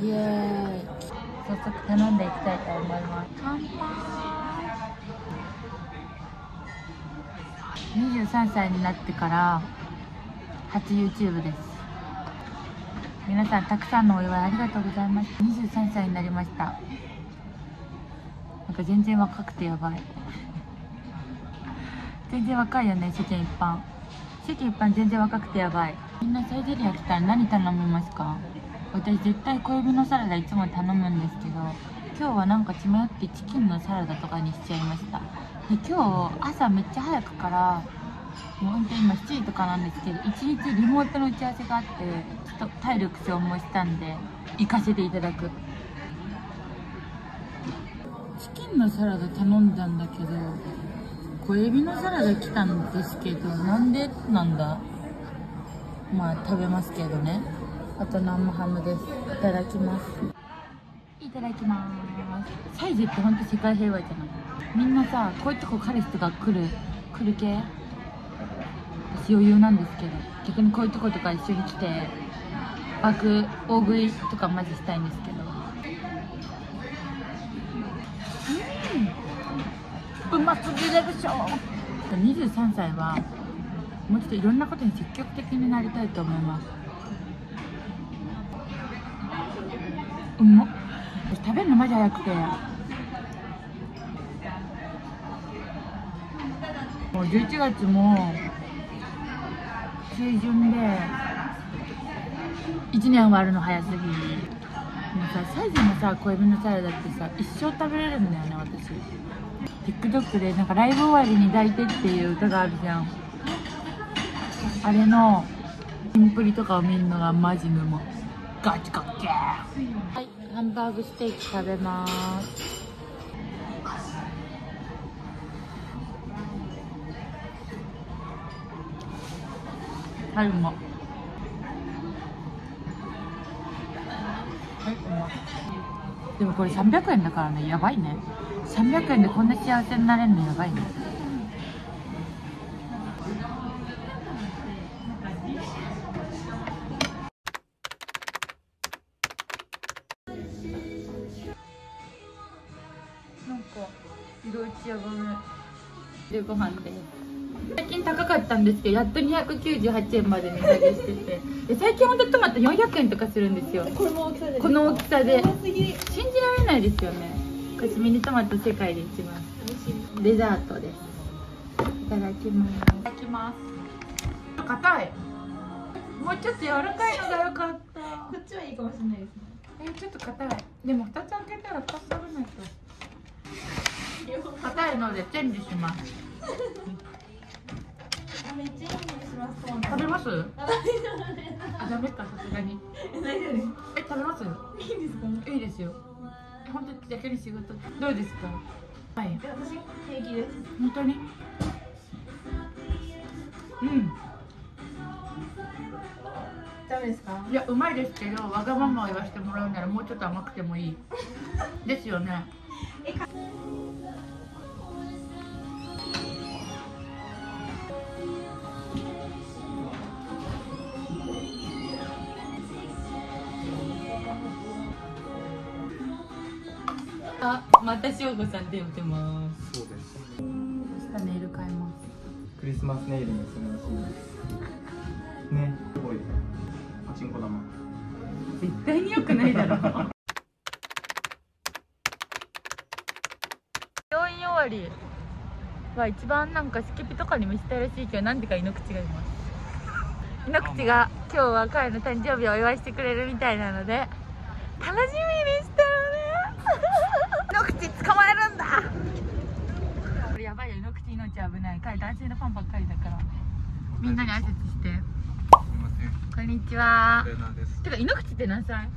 イエーイ早速頼んでいきたいと思います。乾杯。23歳になってから初 YouTube です。皆さんたくさんのお祝いありがとうございます。23歳になりました。なんか全然若くてやばい。全然若いよね世間一般。世間一般全然若くてやばい。みんなサイゼリア来たら何頼みますか？私絶対小指のサラダいつも頼むんですけど今日はなんか血迷ってチキンのサラダとかにしちゃいました。で今日朝めっちゃ早くからもう本当に今7時とかなんですけど一日リモートの打ち合わせがあってちょっと体力消耗したんで行かせていただく。チキンのサラダ頼んだんだけど小エビのサラダ来たんですけどなんでなんだ？まあ食べますけどね。あと生ハムです。いただきます。いただきます。サイズってほんと世界平和じゃない。みんなさこういうとこ彼氏とか来る来る系？私余裕なんですけど逆にこういうとことか一緒に来て爆大食いとかマジしたいんですけど。うん。うますぎるでしょ。23歳はもうちょっといろんなことに積極的になりたいと思います。うまっ食べるのマジ早くて。もう11月も中旬で1年終わるの早すぎ。もうさサイズのさ小エビのサラダってさ一生食べれるんだよね私。TikTok でなんかライブ終わりに抱いてっていう歌があるじゃん。あれのキンプリとかを見るのがマジ沼ガチかはい。ハンバーグステーキ食べますはいうま。はいうま。でもこれ300円だからねやばいね。300円でこんな幸せになれるのやばいね。色打ちやばめでご飯で。す最近高かったんですけどやっと298円まで値下げしてて。で最近ほんとトマト400円とかするんですよ。これも大きさでこの大きさで。信じられないですよね。これミニトマト世界で一番。デザートで。すいただきます。いただきます。硬い。もうちょっと柔らかいのが良かった。こっちはいいかもしれないですね。えちょっと硬い。でも2つ開けたら2つ食べないと硬いのでチェンジします。食べます？あダメかさすがに。え食べます？すいいんですか？いいですよ。本当に逆に仕事。どうですか？はい。え私平気です。本当に？うん。ダメですか？いやうまいですけどわがままを言わせてもらうならもうちょっと甘くてもいい。ですよねあ、またしょうごさん出てますそうです。明日ネイル買いますクリスマスネイルにするらしいです。ね、すごい。パチンコ玉。絶対に良くないだろ病りは一番なんかスケピとかに見せたいらしいけどなんでか井ノ口がいます。井ノ口が今日は彼の誕生日をお祝いしてくれるみたいなので楽しみにしてるね。井ノ口捕まえるんだ。これやばいよ井ノ口命危ない。彼男性のファンばっかりだから。みんなに挨拶して。こんにちは。てか井ノ口って何歳？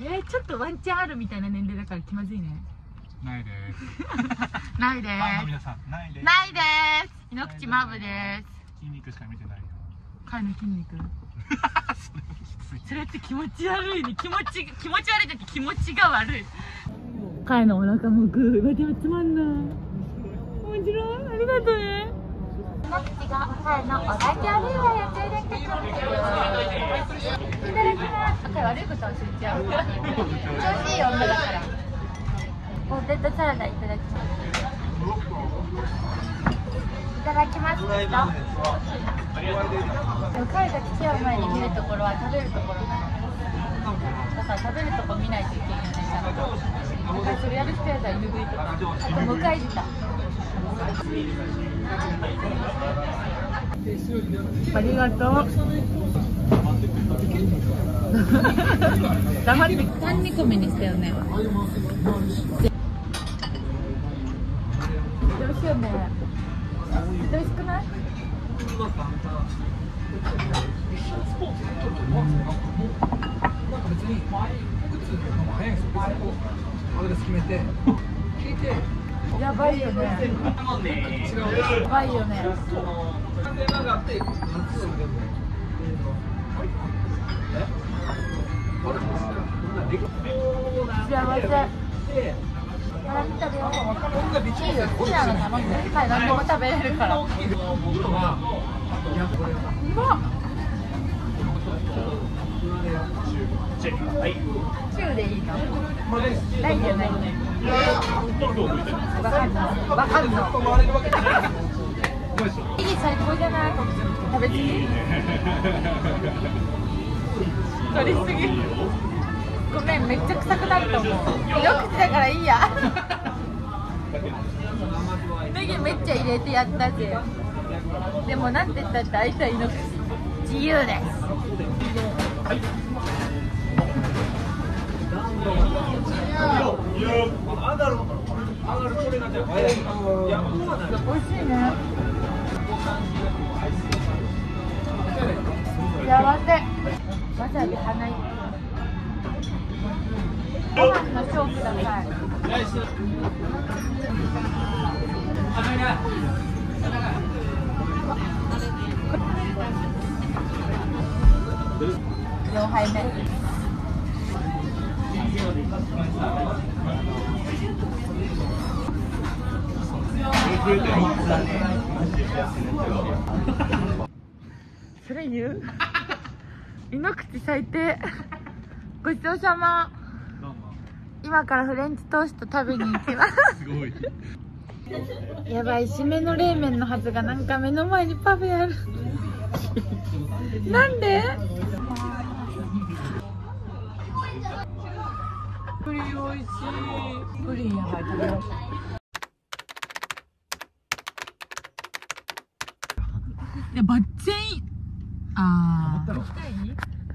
えー、ちょっとワンチャンあるみたいな年齢だから気まずいねないです。ないでファンのー皆さん、ないです。す。ないでーす。井ノ口マブです。筋肉しか見てないよ。彼の筋肉。それって気持ち悪いね。気持ち気持ち悪い時気持ちが悪い。彼のお腹もグー。でもつまんない。面白い。ありがとうね。井ノ口が彼の。お誕生日をやっていてくれてるただきます悪いことはしちゃう調子いい女だからポテトサラダいただきますいただきますでも彼が付き合う前に見るところは食べるところなのだから食べるとこ見ないといけないよねちゃんとだからそれやる人やったら UV とかあと迎え舌ありがとう。黙って3煮込みにしたよね別に僕つうのも早いんですよこうアドレス決めて聞いてやばいよねやばいよね電話があって初すぐでも幸せ。腹見たでよいいよ好きなの頼んではい何でも食べれるからうまっ中でいいのないんじゃないわかんないわかんないいい最高じゃない食べ過ぎ取りすぎごめんめっちゃ臭くなると思う一口だからいいやネギめっちゃ入れてやったぜでもなんて言ったって相手は猪口自由です美味しいね幸せわさび花いご飯の小ください4杯目。それ言う？猪口最低ごちそうさま。今からフレンチトースト食べに行きます。すごいやばい締めの冷麺のはずがなんか目の前にパフェある。なんで？プリン美味しいプリンやばい食べよういやバッチェン。あハマったの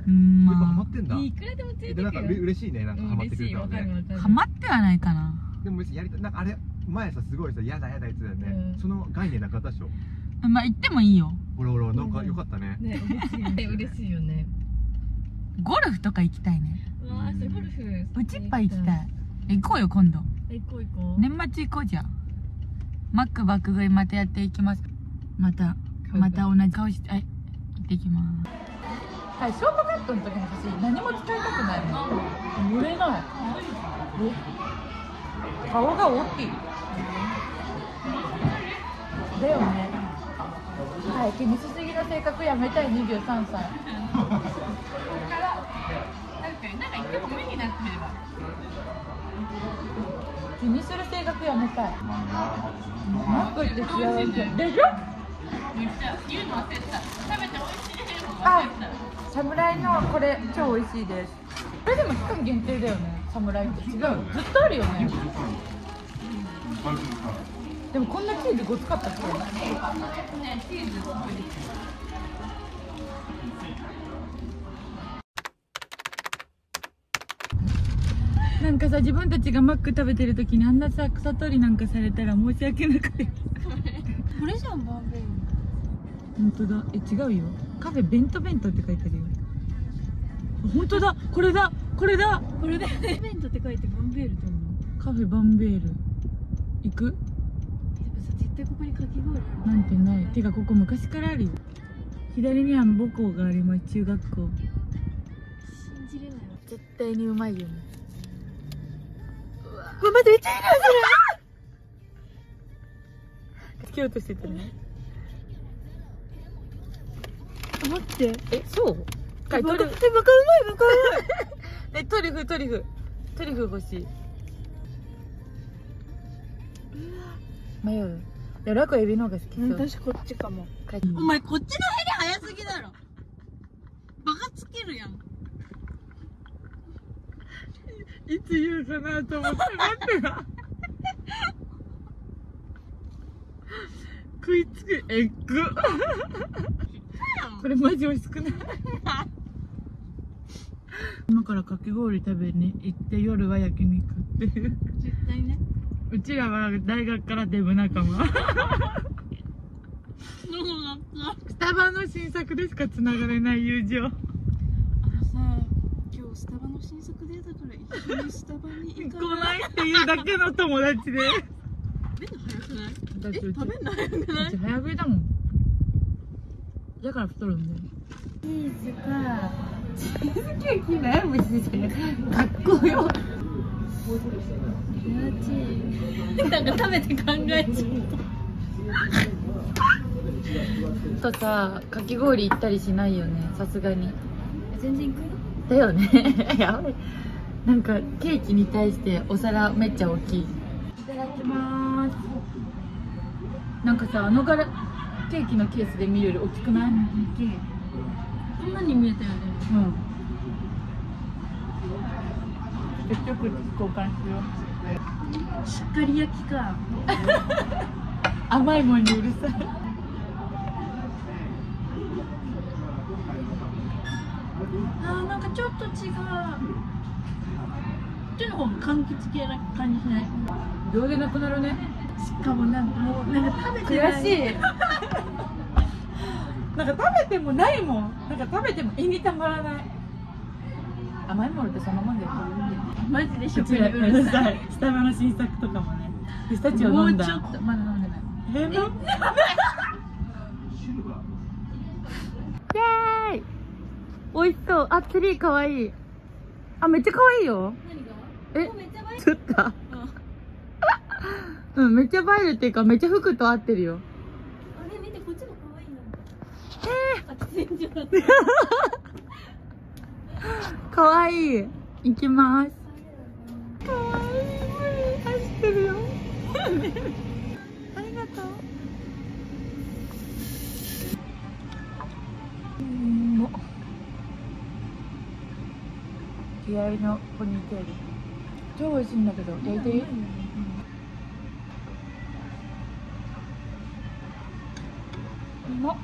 うん。やっぱハマまってんだいくらでもついてくでなんかうれる嬉しいね。なんかハマってくれたのね。あハマってはないかな。でも別にやりたい。なんかあれ前さすごいさ嫌だ嫌だ言ってたよね、うん。その概念なかったでしょ？まあ言ってもいいよ。俺俺なんかよかったね、ね嬉しいね。嬉しいよね。ゴルフとか行きたいね。うわゴルフうちっぱ行きたい。行こうよ今度。行こう行こう。年末行こうじゃん。マックバック食いまたやっていきます。またまた同じ顔してはい。行ってきます。はいショートカットの時の写真何も使いたくないもん。揺れない。え？顔が大きいだよね。はい気にしすぎの性格やめたい23歳。なんかなんか言ってもになってれば気にする性格やめたい。マックって幸せでしょ？言うの忘れてた食べて美味しい侍のこれ超美味しいです。これでも期間限定だよね。侍って。違うずっとあるよねでもこんなチーズごつかったっけなんかさ自分たちがマック食べてる時にあんなさ草取りなんかされたら申し訳なくてこれじゃん。バーベル本当だ。え違うよカフェベントベントって書いてあるよ。本当だこれだ。これだ。これでベントって書いてバンベールと思うカフェバンベール。行く？絶対ここにかき氷あるなんてない。てかここ昔からあるよ。左には母校があります中学校。信じれないわ。絶対にうまいよね。うわ待ってめっちゃいい匂いするつけようとしてたねあ待って。えそう？かい トリュフえバカうまいバカうまいえトリュフトリュフ。トリュフ欲しい。迷う。いやラコエビの方が好きそう、私こっちかも。お前こっちのヘリ早すぎだろ。バカつけるやん。いつ言うかなと思って待ってな食いつく。エッグ。これマジ美味しくない？今からかき氷食べに行って夜は焼肉っていううちらは大学からデブ仲間。スタバの新作でしかつながれない友情。あのさ今日スタバの新作でだから一緒にスタバに行か来ない？ないっていうだけの友達で。食べんの早くないえ食べんの早くない？うち早食いだもん。だから太るんだよ。チーズかチーズケーキ悩むし。かっこよなんか食べて考えちゃっとさかき氷行ったりしないよねさすがに。た全然行くよ。だよね。やばいなんかケーキに対してお皿めっちゃ大きい。いただきます。なんかさあの柄ケーキのケースで見るより大きくない。こんなに見えたよね。うん結局交換しよう。しっかり焼きか。甘いもんにうるさい。あーなんかちょっと違う。こっちの方が柑橘系な感じしない？秒でなくなるね。しかもなんかもうなんか食べてない。悔しい。なんか食べてもないもん。なんか食べても胃にたまらない甘いものってそんなもんだよマジでう食ちらうにうるさい。スタバの新作とかもね。ピスタチオも飲だうんちょっとまだ飲んでない。えのイエーイ美味しそう。あツリーかわい。いあめっちゃかわいいよ。何が？え？めっちゃ映え釣ったうん。めっちゃ映えるっていうかめっちゃ服と合ってるよ。あれ見てこっちも可愛いなえー、あ全然 かわい。い行きます。かわい。い走ってるよ。ありがとう。うんも気合いのポニーテール。超美味しいんだけど焼いていい？うまっ